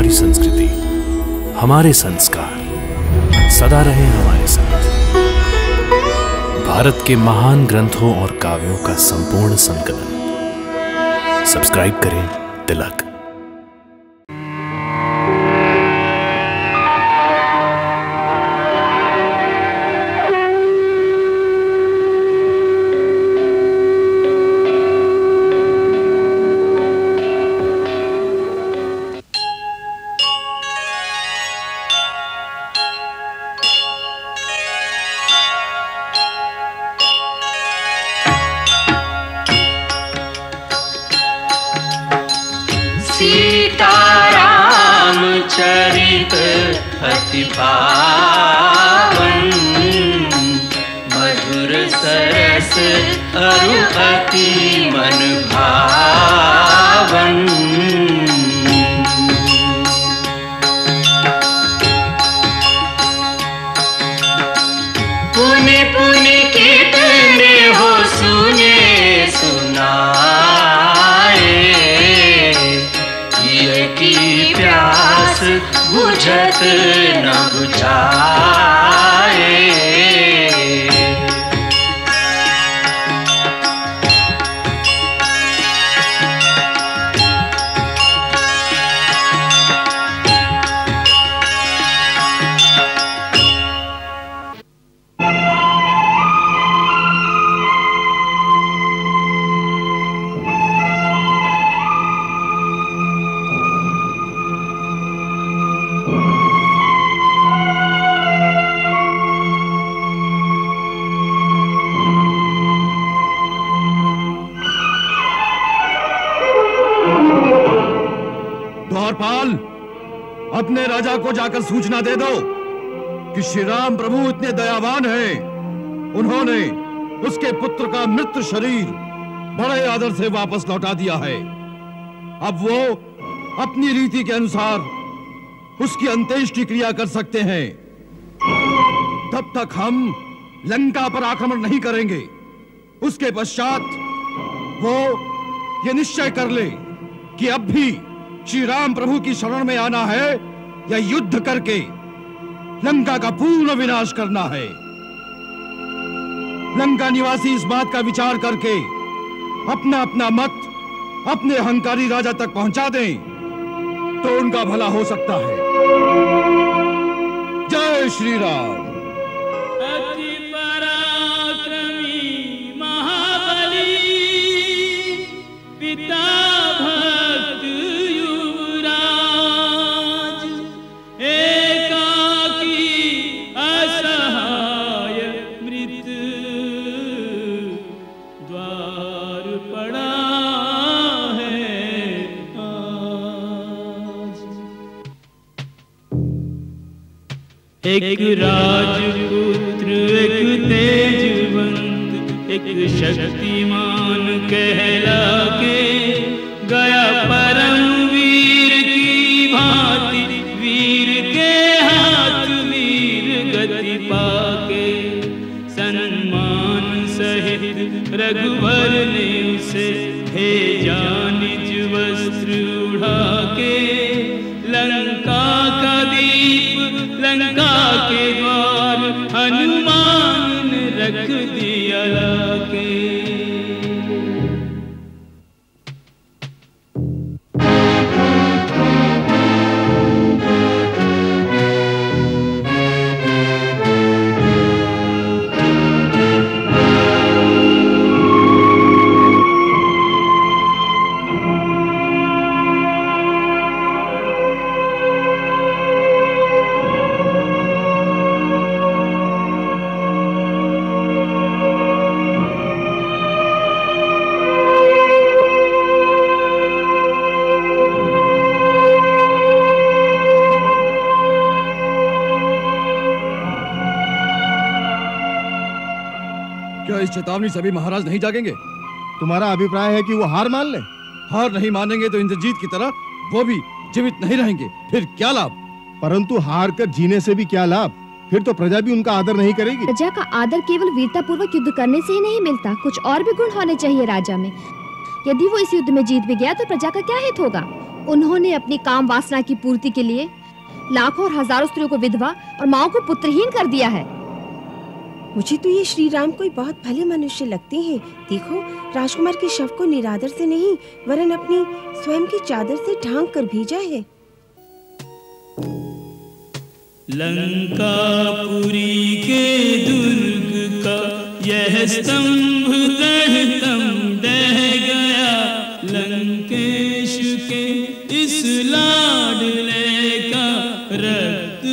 हमारी संस्कृति, हमारे संस्कार सदा रहे हमारे साथ। भारत के महान ग्रंथों और काव्यों का संपूर्ण संकलन। सब्सक्राइब करें तिलक। को जाकर सूचना दे दो कि श्री राम प्रभु इतने दयावान हैं। उन्होंने उसके पुत्र का मृत शरीर बड़े आदर से वापस लौटा दिया है। अब वो अपनी रीति के अनुसार उसकी अंत्येष्टि क्रिया कर सकते हैं। तब तक हम लंका पर आक्रमण नहीं करेंगे। उसके पश्चात वो ये निश्चय कर ले कि अब भी श्री राम प्रभु की शरण में आना है या युद्ध करके लंका का पूर्ण विनाश करना है। लंका निवासी इस बात का विचार करके अपना अपना मत अपने अहंकारी राजा तक पहुँचा दें तो उनका भला हो सकता है। जय श्री राम। एक राजपुत्र एक तेजवंत एक शक्तिमान कहला। क्या इस चेतावनी से भी महाराज नहीं जागेंगे? तुम्हारा अभिप्राय है कि वो हार मान ले? हार नहीं मानेंगे तो इंद्रजीत की तरह वो भी जीवित नहीं रहेंगे। फिर क्या लाभ? परंतु हार कर जीने से भी क्या लाभ? फिर तो प्रजा भी उनका आदर नहीं करेगी। प्रजा का आदर केवल वीरता पूर्वक युद्ध करने से ही नहीं मिलता। कुछ और भी गुण होने चाहिए राजा में। यदि वो इस युद्ध में जीत भी गया तो प्रजा का क्या हित होगा? उन्होंने अपनी काम वासना की पूर्ति के लिए लाखों और हज़ारों स्त्रियों को विधवा और माओ को पुत्रहीन कर दिया है। मुझे तो ये श्री राम कोई बहुत भले मनुष्य लगते हैं। देखो, राजकुमार के शव को निरादर से नहीं, वरन अपनी स्वयं की चादर से ढांक कर भेजा है। लंकापुरी के दुर्ग का यह स्तंभ दहतम दह गया। लंकेश के इस लाडले का रक्त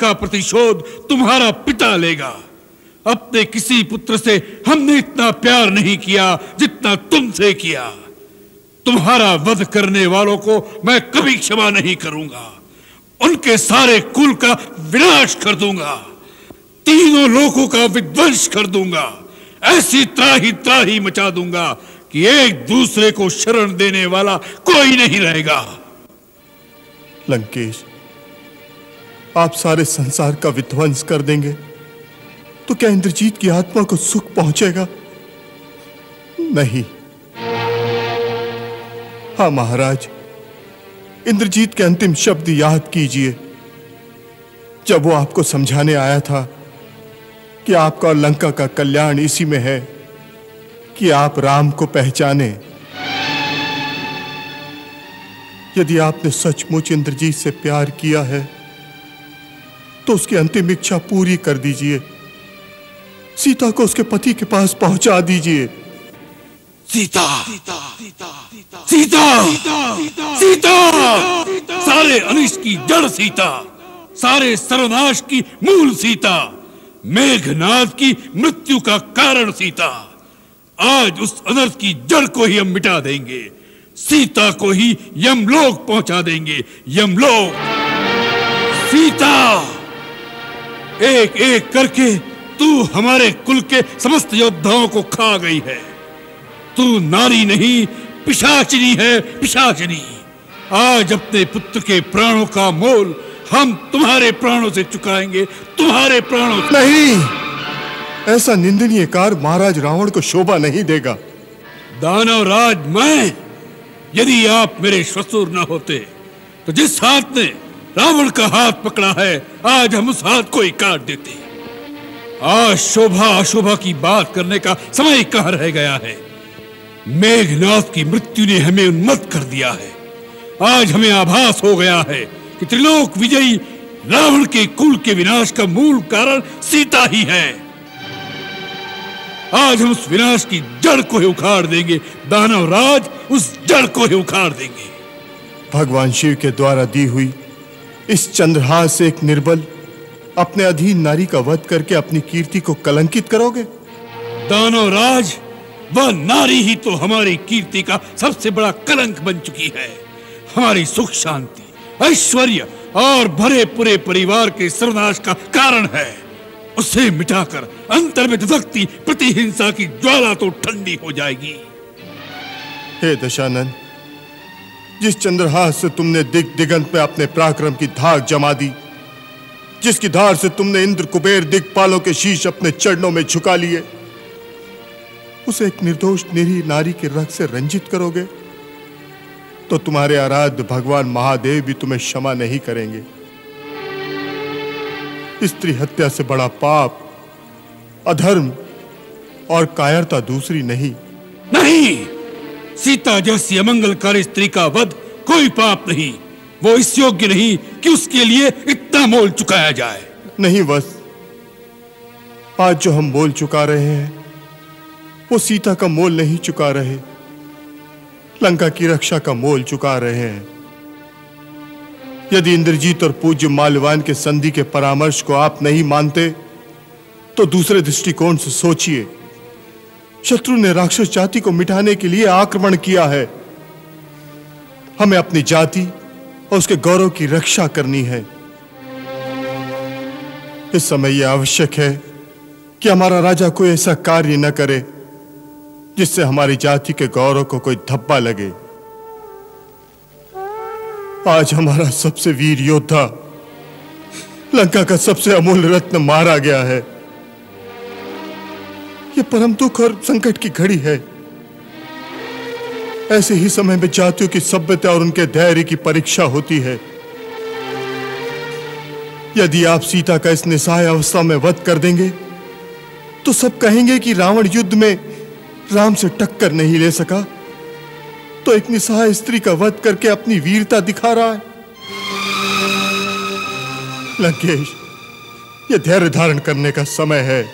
का प्रतिशोध तुम्हारा पिता लेगा। अपने किसी पुत्र से हमने इतना प्यार नहीं किया जितना तुमसे किया। तुम्हारा वध करने वालों को मैं कभी क्षमा नहीं करूँगा। उनके सारे कुल का विनाश कर दूँगा। तीनों लोगों का विध्वंस कर दूँगा। ऐसी त्राही त्राही मचा दूँगा कि एक दूसरे को शरण देने वाला कोई नहीं रहेगा। लंकेश आप सारे संसार का विध्वंस कर देंगे तो क्या इंद्रजीत की आत्मा को सुख पहुंचेगा? नहीं। हाँ महाराज, इंद्रजीत के अंतिम शब्द याद कीजिए। जब वो आपको समझाने आया था कि आपका और लंका का कल्याण इसी में है कि आप राम को पहचाने, यदि आपने सचमुच इंद्रजीत से प्यार किया है तो उसकी अंतिम इच्छा पूरी कर दीजिए। सीता को उसके पति के पास पहुँचा दीजिए। सीता! सीता सीता सीता सारे अनिष्ट की जड़ सीता सारे सर्वनाश की मूल सीता मेघनाथ की मृत्यु का कारण सीता। आज उस अनर्थ की जड़ को ही हम मिटा देंगे। सीता को ही यमलोक पहुँचा देंगे। यमलोक! सीता! एक एक करके तू हमारे कुल के समस्त योद्धाओं को खा गई है। तू नारी नहीं पिशाचनी है पिशाचनी। आज अपने पुत्र के प्राणों का मोल हम तुम्हारे प्राणों से चुकाएँगे तुम्हारे प्राणों से। नहीं! ऐसा निंदनीय कार्य महाराज रावण को शोभा नहीं देगा। दानव राज मैं यदि आप मेरे ससुर न होते तो जिस हाथ ने रावण का हाथ पकड़ा है। आज हम उस हाथ को ही काट देते आज शोभा अशोभा की बात करने का समय कहाँ रह गया है? मेघनाथ की मृत्यु ने हमें उन्मत्त कर दिया है। आज हमें आभास हो गया है कि त्रिलोक विजयी रावण के कुल के विनाश का मूल कारण सीता ही है। आज हम उस विनाश की जड़ को ही उखाड़ देंगे। दानव राज उस जड़ को ही उखाड़ देंगे। भगवान शिव के द्वारा दी हुई इस चंद्रहास से एक निर्बल अपने अधीन नारी का वध करके अपनी कीर्ति को कलंकित करोगे? दानव राज वह नारी ही तो हमारी कीर्ति का सबसे बड़ा कलंक बन चुकी है। हमारी सुख शांति ऐश्वर्य और भरे पूरे परिवार के सर्वनाश का कारण है। उसे मिटाकर अंतर में प्रतिहिंसा की ज्वाला तो ठंडी हो जाएगी। हे दशानंद जिस चंद्रहास से तुमने दिग दिगंत में अपने पराक्रम की धाक जमा दी, जिसकी धार से तुमने इंद्र कुबेर दिग्पालों के शीश अपने चरणों में झुका लिए, उसे एक निर्दोष निरी नारी के रक्त से रंजित करोगे तो तुम्हारे आराध्य भगवान महादेव भी तुम्हें क्षमा नहीं करेंगे। स्त्री हत्या से बड़ा पाप, अधर्म और कायरता दूसरी नहीं। नहीं! सीता जैसी अमंगलकारी स्त्री का वध कोई पाप नहीं। वो इस योग्य नहीं कि उसके लिए इतना मोल चुकाया जाए। नहीं बस आज जो हम मोल चुका रहे हैं, वो सीता का मोल नहीं चुका रहे। लंका की रक्षा का मोल चुका रहे हैं। यदि इंद्रजीत और पूज्य माल्यवान के संधि के परामर्श को आप नहीं मानते तो दूसरे दृष्टिकोण से सोचिए। शत्रु ने राक्षस जाति को मिटाने के लिए आक्रमण किया है। हमें अपनी जाति और उसके गौरव की रक्षा करनी है। इस समय यह आवश्यक है कि हमारा राजा कोई ऐसा कार्य न करे, जिससे हमारी जाति के गौरव को कोई धब्बा लगे। आज हमारा सबसे वीर योद्धा लंका का सबसे अमूल्य रत्न मारा गया है। यह परम दुख और संकट की घड़ी है। ऐसे ही समय में जातियों की सभ्यता और उनके धैर्य की परीक्षा होती है। यदि आप सीता का इस निसहाय अवस्था में वध कर देंगे तो सब कहेंगे कि रावण युद्ध में राम से टक्कर नहीं ले सका। तो एक निसहाय स्त्री का वध करके अपनी वीरता दिखा रहा है। लंकेश यह धैर्य धारण करने का समय है।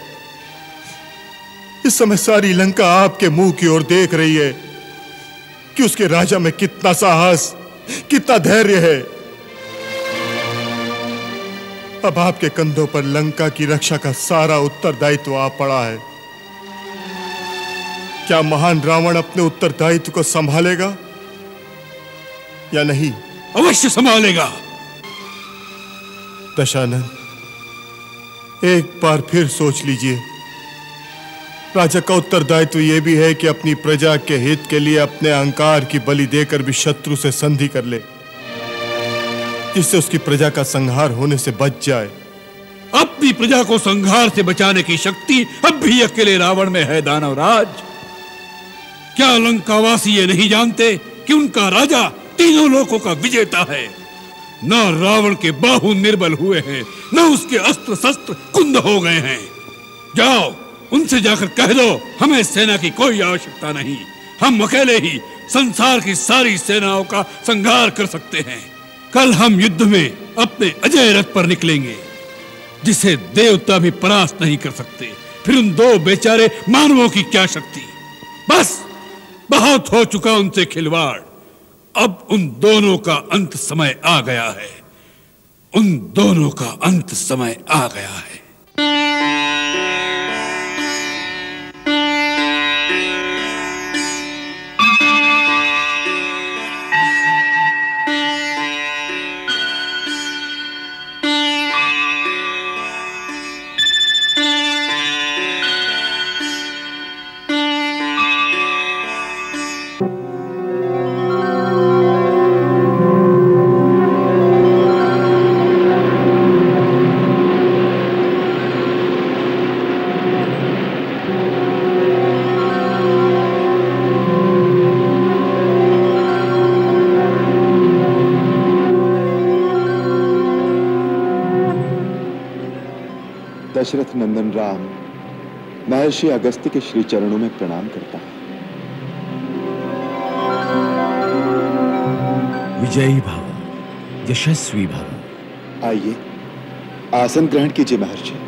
इस समय सारी लंका आपके मुँह की ओर देख रही है कि उसके राजा में कितना साहस कितना धैर्य है। अब आपके कंधों पर लंका की रक्षा का सारा उत्तरदायित्व आ पड़ा है। क्या महान रावण अपने उत्तरदायित्व को संभालेगा? या नहीं? अवश्य संभालेगा। दशानंद एक बार फिर सोच लीजिए। राजा का उत्तरदायित्व यह भी है कि अपनी प्रजा के हित के लिए अपने अहंकार की बलि देकर भी शत्रु से संधि कर ले, जिससे उसकी प्रजा का संहार होने से बच जाए। अपनी प्रजा को संघार से बचाने की शक्ति अब भी अकेले रावण में है, दानव राज। क्या लंकावासी ये नहीं जानते कि उनका राजा तीनों लोकों का विजेता है? न रावण के बाहु निर्बल हुए हैं, न उसके अस्त्र शस्त्र कुंद हो गए हैं। जाओ उनसे जाकर कह दो, हमें सेना की कोई आवश्यकता नहीं। हम अकेले ही संसार की सारी सेनाओं का संघार कर सकते हैं। कल हम युद्ध में अपने अजय रथ पर निकलेंगे, जिसे देवता भी परास्त नहीं कर सकते। फिर उन दो बेचारे मानवों की क्या शक्ति? बस, बहुत हो चुका उनसे खिलवाड़। अब उन दोनों का अंत समय आ गया है। उन दोनों का अंत समय आ गया है। महर्षि अगस्त्य के श्री चरणों में प्रणाम करता है। विजयी भाव यशस्वी भाव आइए आसन ग्रहण कीजिए महर्षि।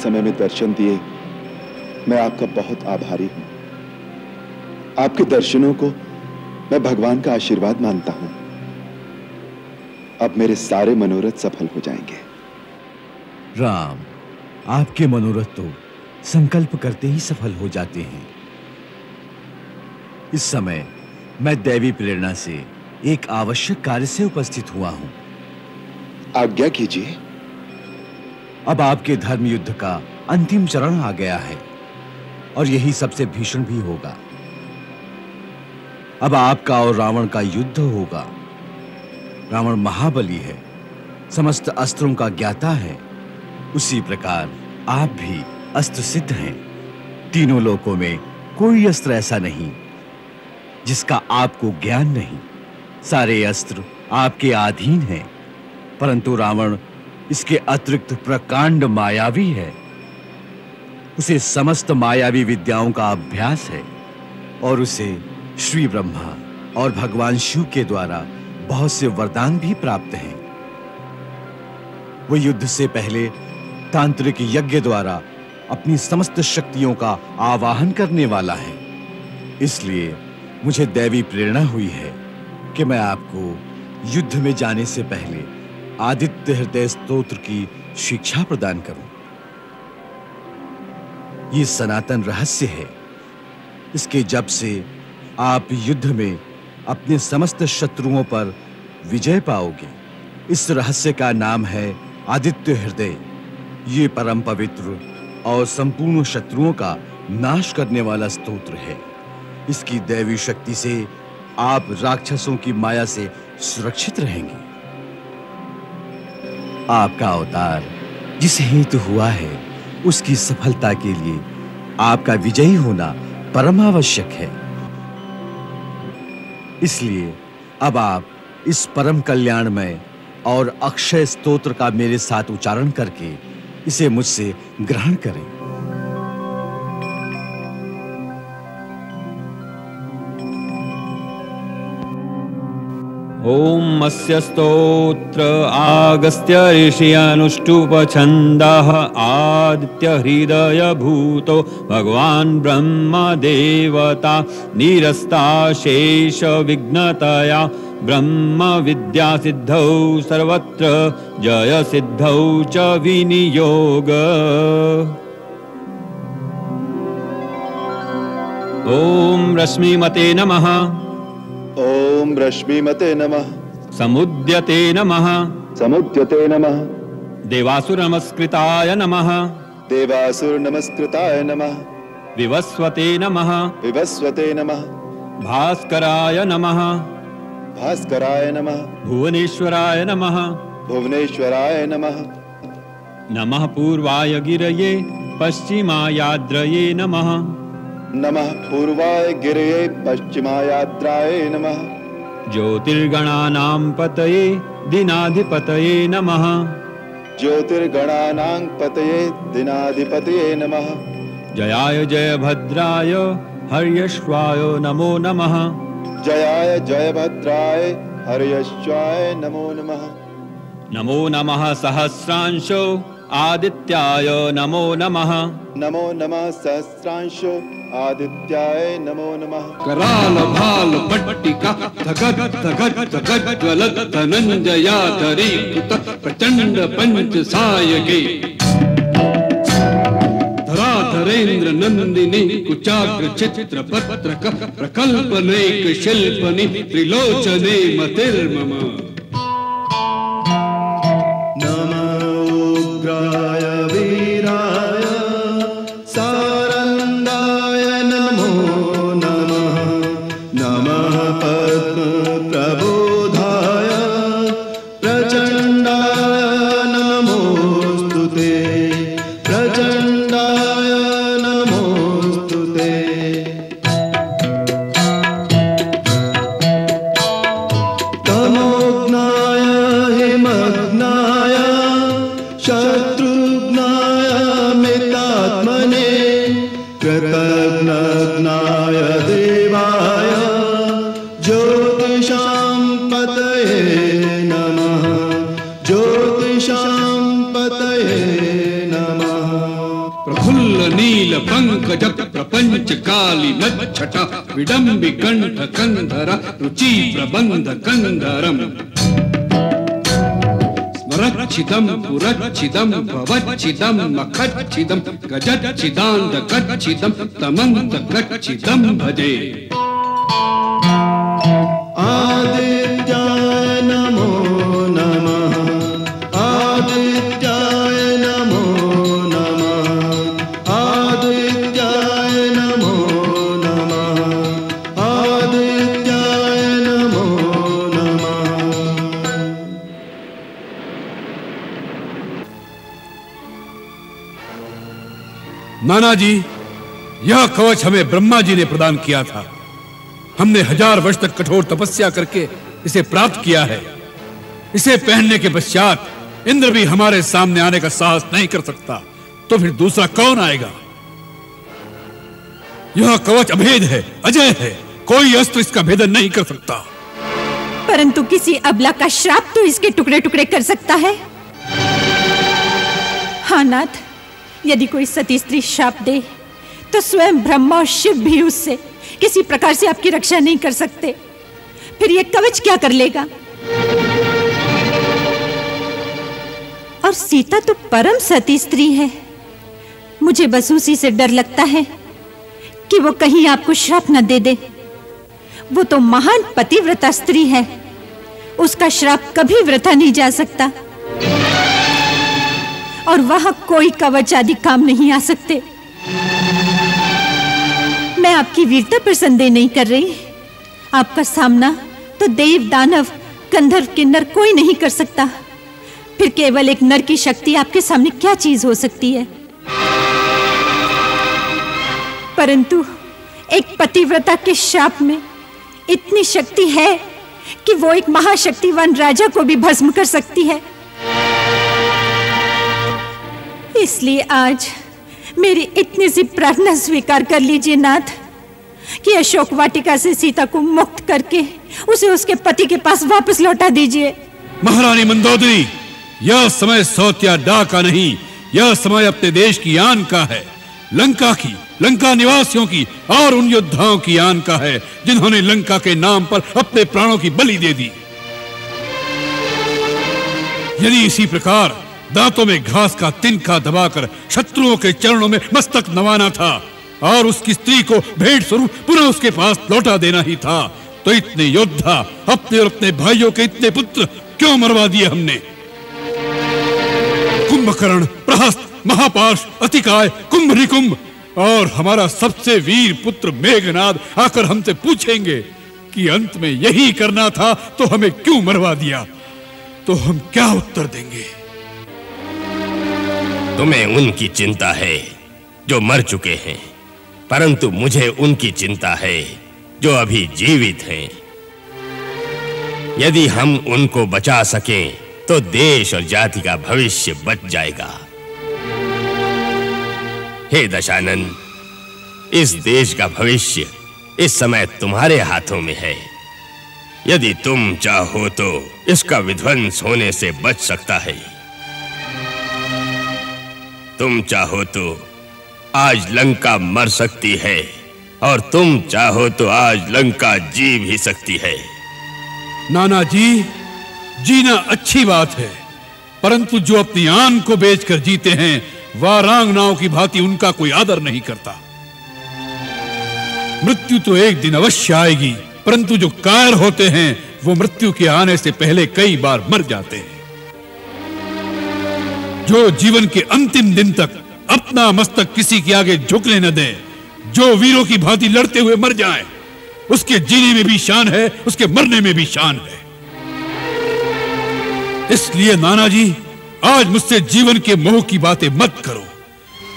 समय में दर्शन दिए मैं आपका बहुत आभारी हूँ। आपके दर्शनों को मैं भगवान का आशीर्वाद मानता हूँ। अब मेरे सारे मनोरथ सफल हो जाएँगे। राम आपके मनोरथ तो संकल्प करते ही सफल हो जाते हैं। इस समय मैं दैवी प्रेरणा से एक आवश्यक कार्य से उपस्थित हुआ हूँ। आज्ञा कीजिए। अब आपके धर्म युद्ध का अंतिम चरण आ गया है, और यही सबसे भीषण भी होगा। अब आपका और रावण का युद्ध होगा। रावण महाबली है, समस्त अस्त्रों का ज्ञाता है। उसी प्रकार आप भी अस्त्र सिद्ध हैं। तीनों लोकों में कोई अस्त्र ऐसा नहीं, जिसका आपको ज्ञान नहीं। सारे अस्त्र आपके अधीन हैं, परंतु रावण इसके अतिरिक्त प्रकांड मायावी है। उसे समस्त मायावी विद्याओं का अभ्यास है और उसे श्री ब्रह्मा और भगवान शिव के द्वारा बहुत से वरदान भी प्राप्त हैं। वो युद्ध से पहले तांत्रिक यज्ञ द्वारा अपनी समस्त शक्तियों का आवाहन करने वाला है। इसलिए मुझे दैवी प्रेरणा हुई है कि मैं आपको युद्ध में जाने से पहले आदित्य हृदय स्त्रोत्र की शिक्षा प्रदान करूँ। ये सनातन रहस्य है। इसके जब से आप युद्ध में अपने समस्त शत्रुओं पर विजय पाओगे। इस रहस्य का नाम है आदित्य हृदय। ये परम पवित्र और संपूर्ण शत्रुओं का नाश करने वाला स्तोत्र है। इसकी दैवी शक्ति से आप राक्षसों की माया से सुरक्षित रहेंगे। आपका अवतार, जिस हेतु हुआ है, उसकी सफलता के लिए आपका विजयी होना परमावश्यक है। इसलिए अब आप इस परम कल्याणमय और अक्षय स्तोत्र का मेरे साथ उच्चारण करके इसे मुझसे ग्रहण करें। ॐ अस्य स्तोत्र आगस्त्य ऋषि अनुष्टुपछन्दः आदित्यहृदयभूतो भगवान् ब्रह्मदेवता निरस्ता शेषविघ्नतया ब्रह्मविद्यासिद्धौ सर्वत्र जयसिद्धौ च विनियोग। ॐ रश्मिमते नमः ओम रश्मिमते नमः। समुद्यते नमः। समुद्यते नमः। देवासुर नमस्कृताय नमः। देवासुर नमस्कृताय नमः। विवस्वते नमः। विवस्वते नमः। भास्कराय नमः। भास्कराय नमः। भुवनेश्वराय नमः। भुवनेश्वराय नमः। नमः पूर्वाय गिरये पश्चिमायाद्रये नमः। नमः पूर्वाय गिरये पश्चिमायात्राय नमः। ज्योतिर्गणानां पतये दिनाधिपतये नमः। ज्योतिर्गणानां पतये दिनाधिपतये नमः। जयाय जयभद्राय हर्यश्वाय नमो नमः। जयाय जयभद्राय हर्यश्वाय नमो नमः। नमो नमः सहस्रांशो आदित्याय नमो नमः। नमो नमः सहस्रांशो। आदित्याय नमो नमः। कराल भाल पट्टिका धगत धगत धगत ज्वलत धनंजयाधरी कृत प्रचंड पंच सायके धराधरेन्द्र नंदिनी कुचाग्र चित्र पत्रक प्रकल्पनेक शिल्पनि त्रिलोचने मतिर्मम। प्रपंच काली मच्छटा कंठ कंधर, रुचि प्रबंध कंधरम। स्मरक्षितम पुरक्षितम भवच्छिदं मखच्छिदं गजच्छिदान्त गच्छिदं तमन्त गच्छिदं भजे। नाना जी, यह कवच हमें ब्रह्मा जी ने प्रदान किया था। हमने हज़ार वर्ष तक कठोर तपस्या करके इसे प्राप्त किया है। इसे पहनने के पश्चात इंद्र भी हमारे सामने आने का साहस नहीं कर सकता तो फिर दूसरा कौन आएगा? यह कवच अभेद है, अजय है, कोई अस्त्र इसका भेदन नहीं कर सकता। परंतु किसी अबला का श्राप तो इसके टुकड़े टुकड़े कर सकता है। हाँ नाथ यदि कोई सती स्त्री श्राप दे तो स्वयं ब्रह्मा और शिव भी उससे किसी प्रकार से आपकी रक्षा नहीं कर सकते। फिर ये कवच क्या कर लेगा? और सीता तो परम सती स्त्री है। मुझे बस उसी से डर लगता है कि वो कहीं आपको श्राप न दे दे। वो तो महान पतिव्रता स्त्री है। उसका श्राप कभी व्रता नहीं जा सकता। और वहाँ कोई कवच आदि काम नहीं आ सकते। मैं आपकी वीरता पर संदेह नहीं कर रही। आपका सामना तो देव दानव गंधर्व किन्नर कोई नहीं कर सकता। फिर केवल एक नर की शक्ति आपके सामने क्या चीज़ हो सकती है? परंतु एक पतिव्रता के शाप में इतनी शक्ति है कि वो एक महाशक्तिवान राजा को भी भस्म कर सकती है। इसलिए आज मेरी इतनी सी प्रार्थना स्वीकार कर लीजिए नाथ, कि अशोक वाटिका से सीता को मुक्त करके उसे उसके पति के पास वापस लौटा दीजिए। महारानी मंदोदरी, यह समय सौत्या डा का नहीं, यह समय अपने देश की आन का है। लंका की, लंका निवासियों की और उन योद्धाओं की आन का है, जिन्होंने लंका के नाम पर अपने प्राणों की बलि दे दी। यदि इसी प्रकार दांतों में घास का तिनका दबाकर शत्रुओं के चरणों में मस्तक नवाना था और उसकी स्त्री को भेंट स्वरूप पुनः उसके पास लौटा देना ही था। तो इतने योद्धा, अपने और अपने भाइयों के इतने पुत्र क्यों मरवा दिए हमने? कुंभकर्ण, प्रहस्त महापाश अतिकाय, कुंभ निकुंभ और हमारा सबसे वीर पुत्र मेघनाद आकर हमसे पूछेंगे कि अंत में यही करना था तो हमें क्यों मरवा दिया? तो हम क्या उत्तर देंगे? तुम्हें उनकी चिंता है, जो मर चुके हैं। परंतु मुझे उनकी चिंता है, जो अभी जीवित हैं। यदि हम उनको बचा सकें तो देश और जाति का भविष्य बच जाएगा। हे दशानंद इस देश का भविष्य इस समय तुम्हारे हाथों में है। यदि तुम चाहो तो इसका विध्वंस होने से बच सकता है। तुम चाहो तो आज लंका मर सकती है, और तुम चाहो तो आज लंका जी भी सकती है। नाना जी, जीना अच्छी बात है, परंतु जो अपनी आन को बेचकर जीते हैं वारांगनाओं की भांति उनका कोई आदर नहीं करता। मृत्यु तो एक दिन अवश्य आएगी, परंतु जो कायर होते हैं, वो मृत्यु के आने से पहले कई बार मर जाते हैं। जो जीवन के अंतिम दिन तक अपना मस्तक किसी के आगे झुकने न दे, जो वीरों की भांति लड़ते हुए मर जाए, उसके जीने में भी शान है, उसके मरने में भी शान है। इसलिए नाना जी आज मुझसे जीवन के मोह की बातें मत करो।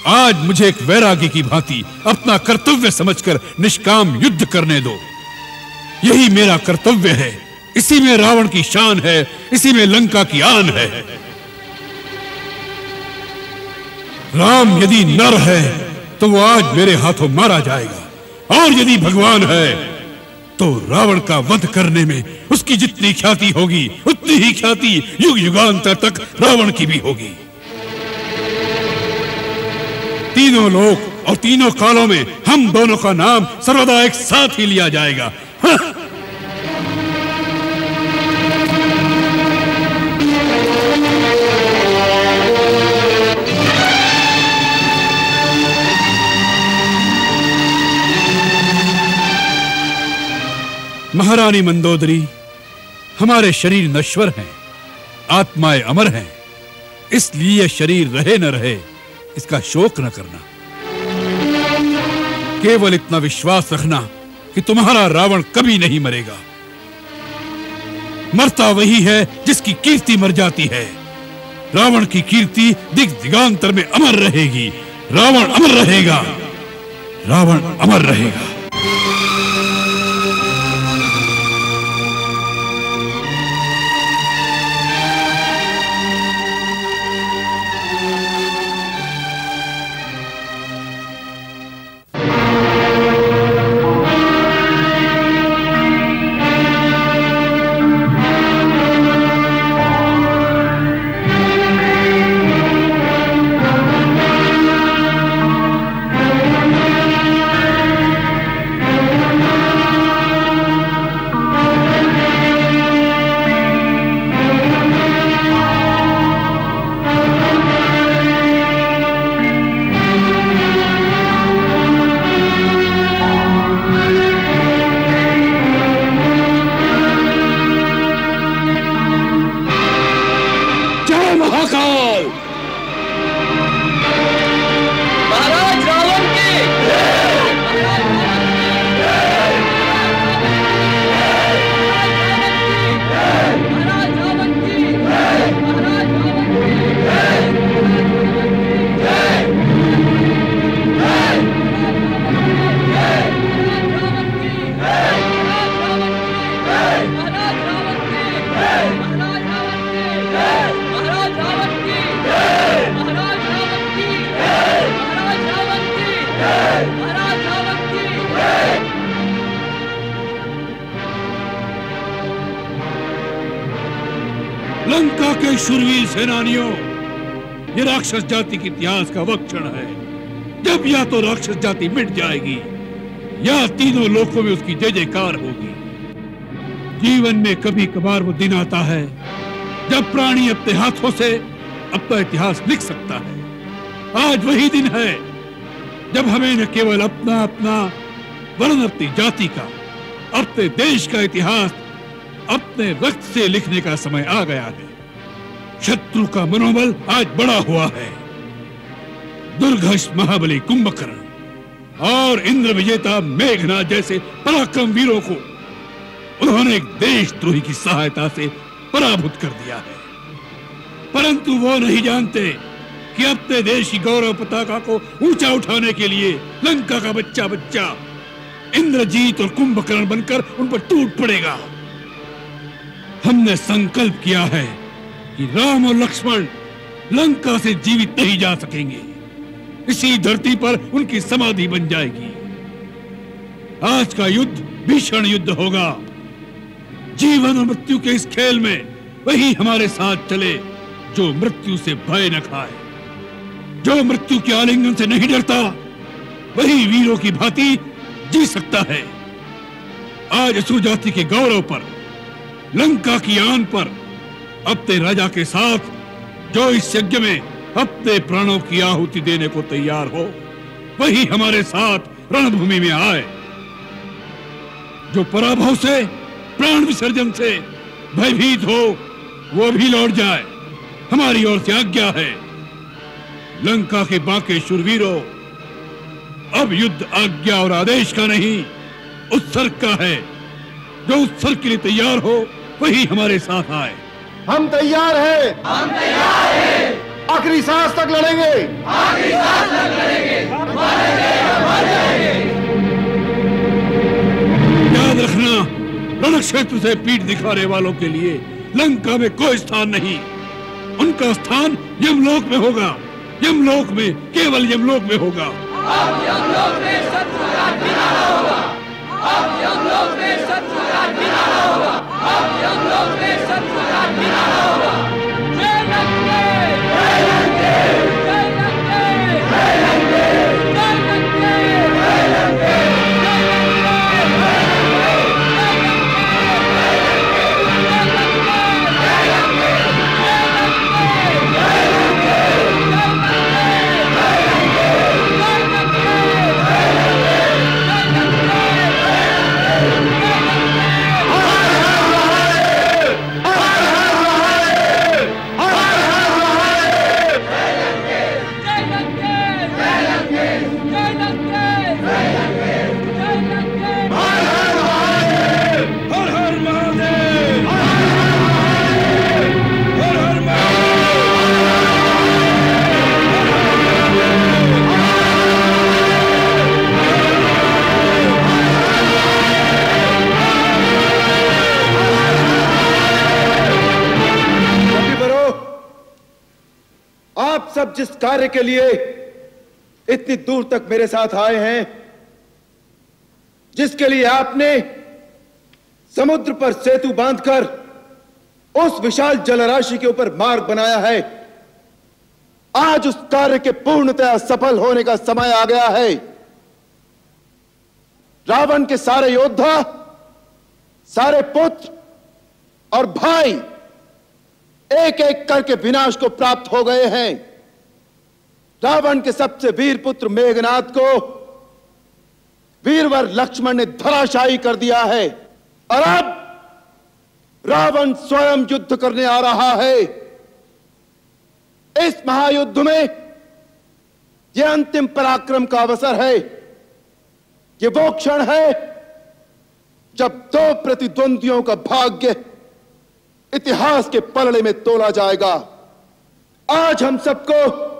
आज मुझे एक वैरागी की भांति अपना कर्तव्य समझकर निष्काम युद्ध करने दो। यही मेरा कर्तव्य है। इसी में रावण की शान है, इसी में लंका की आन है। राम यदि नर है तो वो आज मेरे हाथों मारा जाएगा और यदि भगवान है तो रावण का वध करने में उसकी जितनी ख्याति होगी, उतनी ही ख्याति युग युगांतर तक रावण की भी होगी तीनों लोक और तीनों कालों में हम दोनों का नाम सर्वदा एक साथ ही लिया जाएगा हाँ। महारानी मंदोदरी, हमारे शरीर नश्वर हैं, आत्माएँ अमर हैं, इसलिए शरीर रहे न रहे, इसका शोक न करना। केवल इतना विश्वास रखना कि तुम्हारा रावण कभी नहीं मरेगा। मरता वही है जिसकी कीर्ति मर जाती है। रावण की कीर्ति दिग दिगांतर में अमर रहेगी। रावण अमर रहेगा। रावण अमर रहेगा। के शूरवीर सेनानियों, ये राक्षस जाति के इतिहास का वह क्षण है। जब या तो राक्षस जाति मिट जाएगी, या तीनों लोकों में उसकी जय जयकार होगी। जीवन में कभी कभार वो दिन आता है, जब प्राणी अपने हाथों से अपना इतिहास लिख सकता है। आज वही दिन है, जब हमें न केवल अपना अपना वरन अपनी जाति का, अपने देश का इतिहास अपने वक्त से लिखने का समय आ गया है। शत्रु का मनोबल आज बड़ा हुआ है। दुर्घष महाबली कुंभकर्ण और इंद्र विजेता मेघनाथ जैसे पराक्रम वीरों को उन्होंने एक देशद्रोही की सहायता से पराभूत कर दिया है। परंतु वो नहीं जानते कि अपने देश की गौरव पताका को ऊँचा उठाने के लिए लंका का बच्चा बच्चा इंद्रजीत और कुंभकर्ण बनकर उन पर टूट पड़ेगा। हमने संकल्प किया है कि राम और लक्ष्मण लंका से जीवित नहीं जा सकेंगे। इसी धरती पर उनकी समाधि बन जाएगी। आज का युद्ध भीषण युद्ध होगा। जीवन और मृत्यु के इस खेल में वही हमारे साथ चले, जो मृत्यु से भय न खाए। जो मृत्यु के आलिंगन से नहीं डरता, वही वीरों की भांति जी सकता है। आज असुर जाति के गौरव पर, लंका की आन पर अपने राजा के साथ, जो इस यज्ञ में अपने प्राणों की आहुति देने को तैयार हो, वही हमारे साथ रणभूमि में आए, जो पराभव से, प्राण विसर्जन से भयभीत हो, वो भी लौट जाए। हमारी ओर से आज्ञा है, लंका के बाके शूरवीरों, अब युद्ध आज्ञा और आदेश का नहीं, उत्सर्ग का है। जो उत्सर्ग के लिए तैयार हो, वही हमारे साथ आए। हम तैयार हैं। हम तैयार हैं। आखिरी सांस तक लड़ेंगे। आखिरी सांस तक लड़ेंगे। याद रखना रण क्षेत्र से पीठ दिखाने वालों के लिए लंका में कोई स्थान नहीं। उनका स्थान यमलोक में होगा। यमलोक में केवल यमलोक में होगा। अब यमलोक में शत्रु का किनारा होगा। अब यमलोक में शत्रु का किनारा होगा। अब लोग में शत्रु का किनारा होगा। जिस कार्य के लिए इतनी दूर तक मेरे साथ आए हैं, जिसके लिए आपने समुद्र पर सेतु बांधकर उस विशाल जलराशि के ऊपर मार्ग बनाया है। आज उस कार्य के पूर्णतया सफल होने का समय आ गया है। रावण के सारे योद्धा, सारे पुत्र और भाई एक एक करके विनाश को प्राप्त हो गए हैं। रावण के सबसे वीर पुत्र मेघनाथ को वीरवर लक्ष्मण ने धराशायी कर दिया है और अब रावण स्वयं युद्ध करने आ रहा है। इस महायुद्ध में यह अंतिम पराक्रम का अवसर है। यह वो क्षण है जब दो प्रतिद्वंदियों का भाग्य इतिहास के पलड़े में तोला जाएगा। आज हम सबको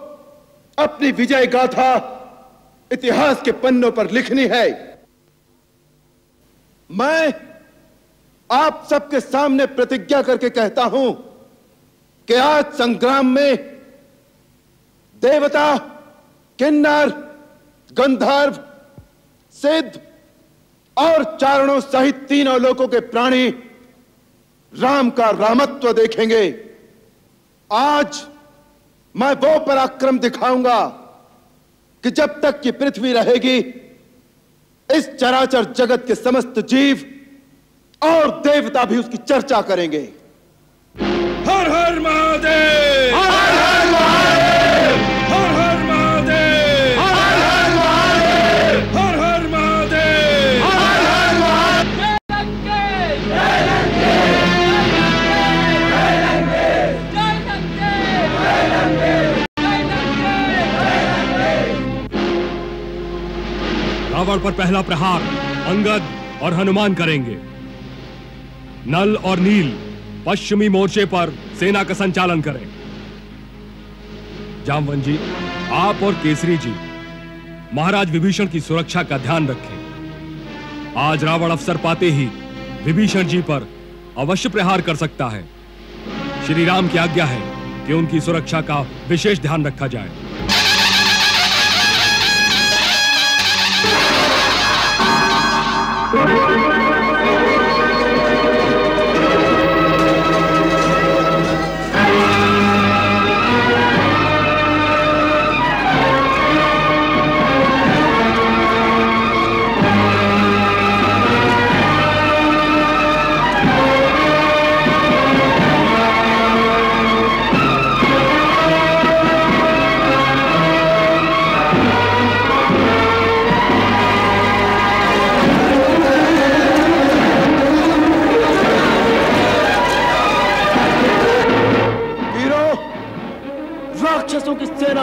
अपनी विजय गाथा इतिहास के पन्नों पर लिखनी है। मैं आप सबके सामने प्रतिज्ञा करके कहता हूँ कि आज संग्राम में देवता किन्नर, गंधर्व, सिद्ध और चारणों सहित तीनों लोगों के प्राणी राम का रामत्व देखेंगे। आज मैं वो पराक्रम दिखाऊँगा कि जब तक ये पृथ्वी रहेगी, इस चराचर जगत के समस्त जीव और देवता भी उसकी चर्चा करेंगे। रावण पर पहला प्रहार अंगद और हनुमान करेंगे। नल और नील पश्चिमी मोर्चे पर सेना का संचालन करें। जामवन जी, आप और केसरी जी, महाराज विभीषण की सुरक्षा का ध्यान रखें। आज रावण अवसर पाते ही विभीषण जी पर अवश्य प्रहार कर सकता है। श्री राम की आज्ञा है कि उनकी सुरक्षा का विशेष ध्यान रखा जाए।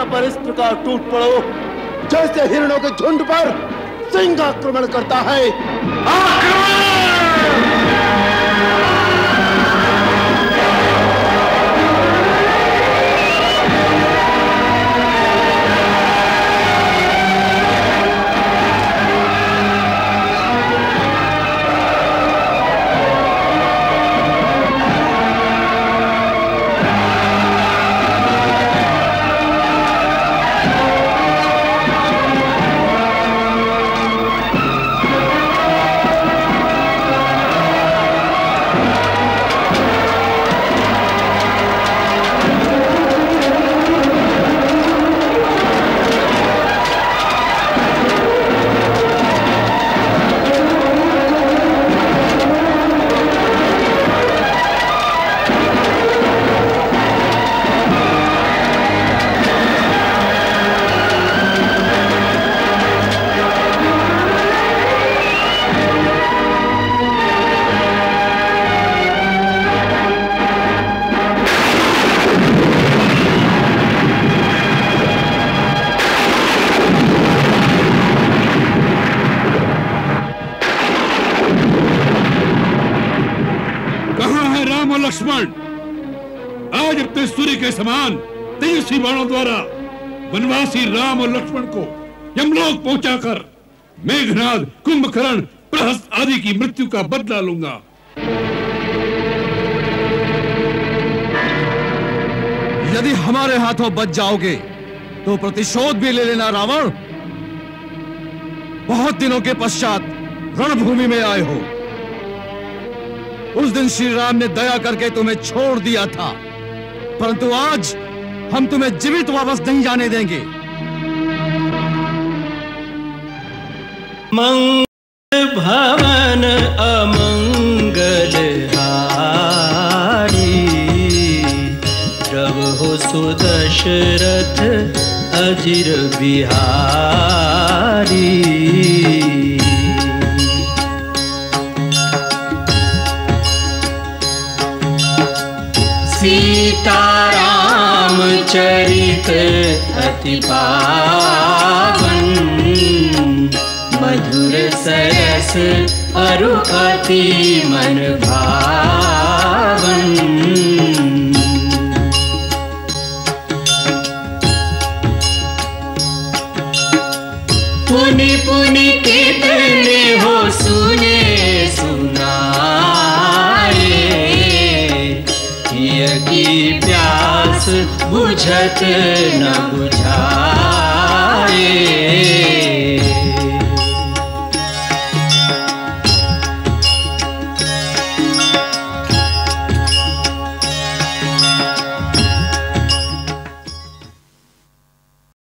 सेना पर इस प्रकार टूट पड़ो, जैसे हिरणों के झुंड पर सिंह आक्रमण करता है। कहाँ की बदला लूँगा। यदि हमारे हाथों बच जाओगे तो प्रतिशोध भी ले लेना रावण। बहुत दिनों के पश्चात रणभूमि में आए हो। उस दिन श्री राम ने दया करके तुम्हें छोड़ दिया था। परंतु आज हम तुम्हें जीवित वापस नहीं जाने देंगे। मंगल सुदशरथ अजिर बिहारी। सीताराम चरित अति पावन। मधुर सरस अरु अति मन भावन न